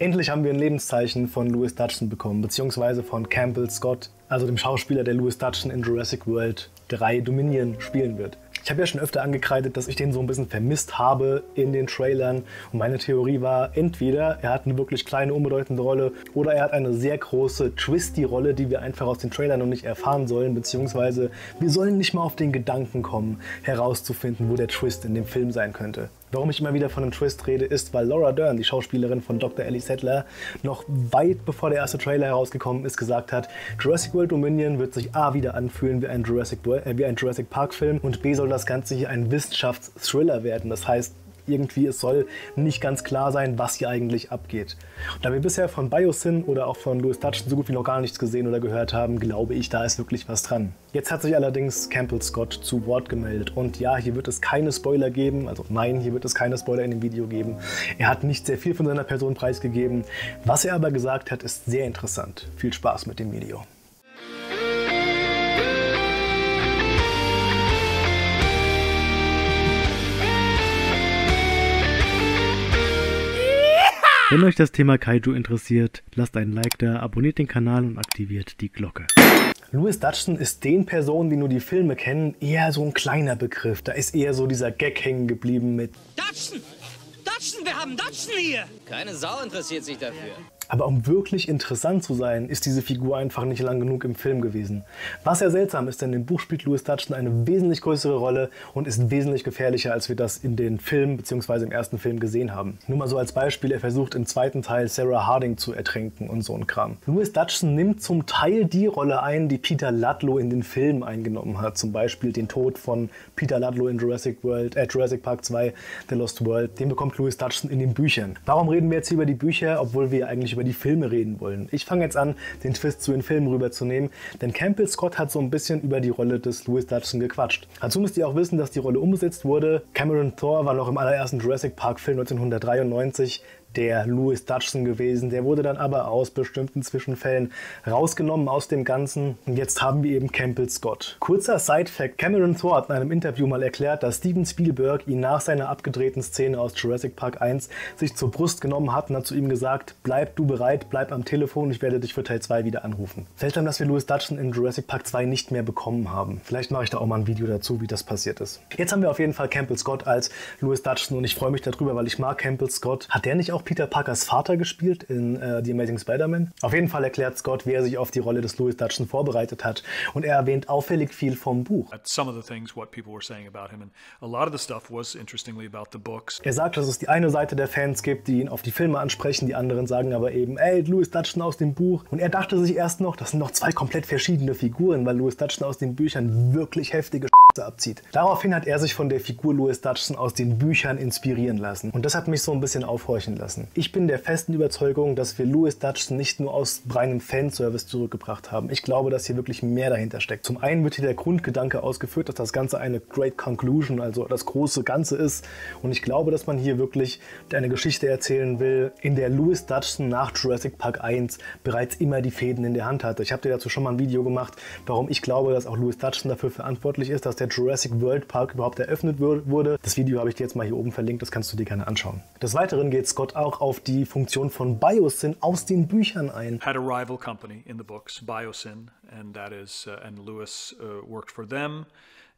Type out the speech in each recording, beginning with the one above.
Endlich haben wir ein Lebenszeichen von Louis Dutton bekommen, beziehungsweise von Campbell Scott, also dem Schauspieler, der Louis Dutton in Jurassic World 3 Dominion spielen wird. Ich habe ja schon öfter angekreidet, dass ich den so ein bisschen vermisst habe in den Trailern. Und meine Theorie war, entweder er hat eine wirklich kleine, unbedeutende Rolle oder er hat eine sehr große, twisty Rolle, die wir einfach aus den Trailern noch nicht erfahren sollen. Beziehungsweise wir sollen nicht mal auf den Gedanken kommen, herauszufinden, wo der Twist in dem Film sein könnte. Warum ich immer wieder von einem Twist rede, ist, weil Laura Dern, die Schauspielerin von Dr. Ellie Settler, noch weit bevor der erste Trailer herausgekommen ist, gesagt hat, Jurassic World Dominion wird sich A wieder anfühlen wie ein Jurassic, äh, wie ein Jurassic Park Film und B soll das Ganze hier ein Wissenschaftsthriller werden. Das heißt, irgendwie, es soll nicht ganz klar sein, was hier eigentlich abgeht. Und da wir bisher von Biosyn oder auch von Louis Dutton so gut wie noch gar nichts gesehen oder gehört haben, glaube ich, da ist wirklich was dran. Jetzt hat sich allerdings Campbell Scott zu Wort gemeldet und ja, hier wird es keine Spoiler geben, also nein, hier wird es keine Spoiler in dem Video geben. Er hat nicht sehr viel von seiner Person preisgegeben. Was er aber gesagt hat, ist sehr interessant. Viel Spaß mit dem Video. Wenn euch das Thema Kaiju interessiert, lasst einen Like da, abonniert den Kanal und aktiviert die Glocke. Louis Dutton ist den Personen, die nur die Filme kennen, eher so ein kleiner Begriff. Da ist eher so dieser Gag hängen geblieben mit Dutton! Dutton, wir haben Dutton hier! Keine Sau interessiert sich dafür. Aber um wirklich interessant zu sein, ist diese Figur einfach nicht lang genug im Film gewesen. Was sehr seltsam ist, denn im Buch spielt Louis Dutton eine wesentlich größere Rolle und ist wesentlich gefährlicher, als wir das in den Filmen bzw. im ersten Film gesehen haben. Nur mal so als Beispiel, er versucht im zweiten Teil Sarah Harding zu ertränken und so ein Kram. Louis Dutton nimmt zum Teil die Rolle ein, die Peter Ludlow in den Filmen eingenommen hat. Zum Beispiel den Tod von Peter Ludlow in Jurassic, World, äh, Jurassic Park 2, The Lost World. Den bekommt Louis Dutton in den Büchern. Warum reden wir jetzt hier über die Bücher, obwohl wir eigentlich über über die Filme reden wollen. Ich fange jetzt an, den Twist zu den Filmen rüberzunehmen, denn Campbell Scott hat so ein bisschen über die Rolle des Louis Dutton gequatscht. Dazu müsst ihr auch wissen, dass die Rolle umgesetzt wurde. Cameron Thor war noch im allerersten Jurassic Park Film 1993 der Louis Dutchson gewesen. Der wurde dann aber aus bestimmten Zwischenfällen rausgenommen aus dem Ganzen. Und jetzt haben wir eben Campbell Scott. Kurzer Side-Fact: Cameron Thor hat in einem Interview mal erklärt, dass Steven Spielberg ihn nach seiner abgedrehten Szene aus Jurassic Park 1 sich zur Brust genommen hat und hat zu ihm gesagt: Bleib du bereit, bleib am Telefon, ich werde dich für Teil 2 wieder anrufen. Seltsam, dass wir Louis Dutchson in Jurassic Park 2 nicht mehr bekommen haben. Vielleicht mache ich da auch mal ein Video dazu, wie das passiert ist. Jetzt haben wir auf jeden Fall Campbell Scott als Louis Dutchson und ich freue mich darüber, weil ich mag Campbell Scott. Hat der nicht auch Peter Parkers Vater gespielt in äh, The Amazing Spider-Man. Auf jeden Fall erklärt Scott, wie er sich auf die Rolle des Louis Dutton vorbereitet hat. Und er erwähnt auffällig viel vom Buch. Er sagt, dass es die eine Seite der Fans gibt, die ihn auf die Filme ansprechen, die anderen sagen aber eben, ey, Louis Dutton aus dem Buch. Und er dachte sich erst noch, das sind noch zwei komplett verschiedene Figuren, weil Louis Dutton aus den Büchern wirklich heftige abzieht. Daraufhin hat er sich von der Figur Louis Dutton aus den Büchern inspirieren lassen. Und das hat mich so ein bisschen aufhorchen lassen. Ich bin der festen Überzeugung, dass wir Louis Dutton nicht nur aus reinem Fanservice zurückgebracht haben. Ich glaube, dass hier wirklich mehr dahinter steckt. Zum einen wird hier der Grundgedanke ausgeführt, dass das Ganze eine Great Conclusion, also das große Ganze ist. Und ich glaube, dass man hier wirklich eine Geschichte erzählen will, in der Louis Dutton nach Jurassic Park 1 bereits immer die Fäden in der Hand hatte. Ich habe dir dazu schon mal ein Video gemacht, warum ich glaube, dass auch Louis Dutton dafür verantwortlich ist, dass der Jurassic World Park überhaupt eröffnet wurde. Das Video habe ich dir jetzt mal hier oben verlinkt, das kannst du dir gerne anschauen. Des Weiteren geht Scott auch auf die Funktion von Biosyn aus den Büchern ein. Had a rival company in the books, Biosyn, and that is, uh, and Lewis uh, worked for them,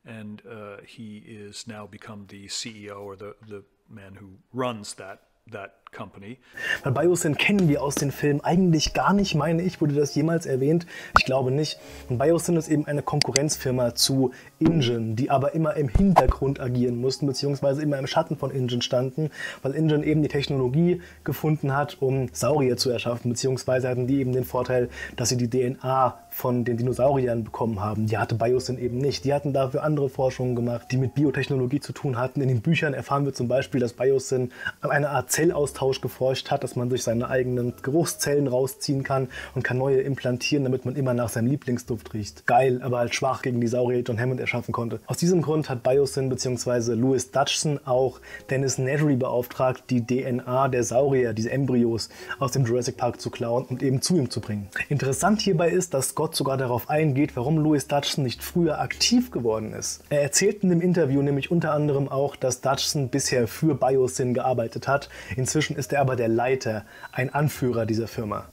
and uh, he is now become the CEO or the, the man who runs that that company. Weil Biosyn kennen wir aus den Filmen eigentlich gar nicht, meine ich. Wurde das jemals erwähnt? Ich glaube nicht. Und Biosyn ist eben eine Konkurrenzfirma zu InGen, die aber immer im Hintergrund agieren mussten, beziehungsweise immer im Schatten von InGen standen, weil InGen eben die Technologie gefunden hat, um Saurier zu erschaffen, beziehungsweise hatten die eben den Vorteil, dass sie die DNA von den Dinosauriern bekommen haben. Die hatte Biosyn eben nicht. Die hatten dafür andere Forschungen gemacht, die mit Biotechnologie zu tun hatten. In den Büchern erfahren wir zum Beispiel, dass Biosyn eine Art Zellaustausch Austausch geforscht hat, dass man sich seine eigenen Geruchszellen rausziehen kann und kann neue implantieren, damit man immer nach seinem Lieblingsduft riecht. Geil, aber halt schwach gegen die Saurier John Hammond erschaffen konnte. Aus diesem Grund hat Biosyn bzw. Louis Dutchson auch Dennis Nedry beauftragt, die DNA der Saurier, diese Embryos, aus dem Jurassic Park zu klauen und eben zu ihm zu bringen. Interessant hierbei ist, dass Scott sogar darauf eingeht, warum Louis Dutchson nicht früher aktiv geworden ist. Er erzählt in dem Interview nämlich unter anderem auch, dass Dutchson bisher für Biosyn gearbeitet hat. Inzwischen Incorporation ist er aber der Leiter, ein Anführer dieser Firma.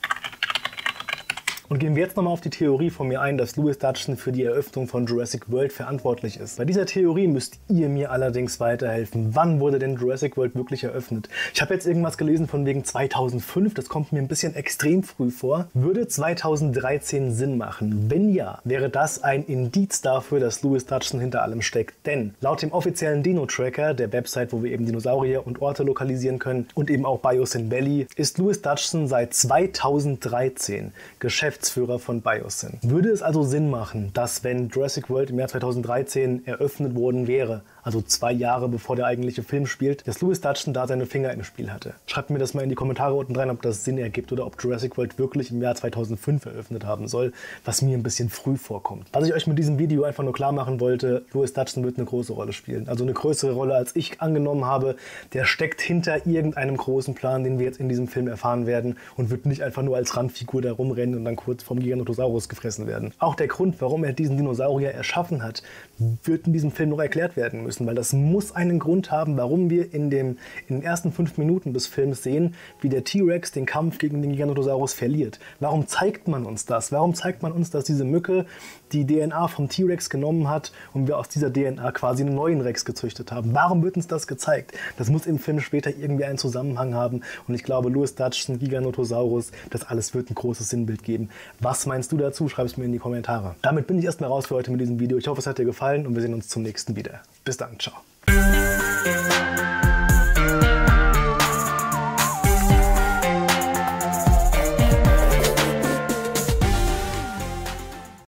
Und gehen wir jetzt nochmal auf die Theorie von mir ein, dass Louis Dutchson für die Eröffnung von Jurassic World verantwortlich ist. Bei dieser Theorie müsst ihr mir allerdings weiterhelfen. Wann wurde denn Jurassic World wirklich eröffnet? Ich habe jetzt irgendwas gelesen von wegen 2005, das kommt mir ein bisschen extrem früh vor. Würde 2013 Sinn machen? Wenn ja, wäre das ein Indiz dafür, dass Louis Dutchson hinter allem steckt. Denn laut dem offiziellen Dino-Tracker, der Website, wo wir eben Dinosaurier und Orte lokalisieren können und eben auch Biosyn Valley, ist Louis Dutchson seit 2013 Geschäftsführer Geschäftsführer von Biosyn. Würde es also Sinn machen, dass wenn Jurassic World im Jahr 2013 eröffnet worden wäre, also zwei Jahre bevor der eigentliche Film spielt, dass Louis Dutchson da seine Finger im Spiel hatte. Schreibt mir das mal in die Kommentare unten rein, ob das Sinn ergibt oder ob Jurassic World wirklich im Jahr 2005 eröffnet haben soll, was mir ein bisschen früh vorkommt. Was ich euch mit diesem Video einfach nur klar machen wollte, Louis Dutchson wird eine große Rolle spielen. Also eine größere Rolle, als ich angenommen habe. Der steckt hinter irgendeinem großen Plan, den wir jetzt in diesem Film erfahren werden und wird nicht einfach nur als Randfigur da rumrennen und dann kurz vom Giganotosaurus gefressen werden. Auch der Grund, warum er diesen Dinosaurier erschaffen hat, wird in diesem Film noch erklärt werden müssen weil das muss einen Grund haben, warum wir in, dem, in den ersten fünf Minuten des Films sehen, wie der T-Rex den Kampf gegen den Giganotosaurus verliert. Warum zeigt man uns das? Warum zeigt man uns, dass diese Mücke die DNA vom T-Rex genommen hat und wir aus dieser DNA quasi einen neuen Rex gezüchtet haben? Warum wird uns das gezeigt? Das muss im Film später irgendwie einen Zusammenhang haben und ich glaube, Louis Dutchson, Giganotosaurus, das alles wird ein großes Sinnbild geben. Was meinst du dazu? Schreib es mir in die Kommentare. Damit bin ich erstmal raus für heute mit diesem Video. Ich hoffe, es hat dir gefallen und wir sehen uns zum nächsten wieder. Bis dann, ciao.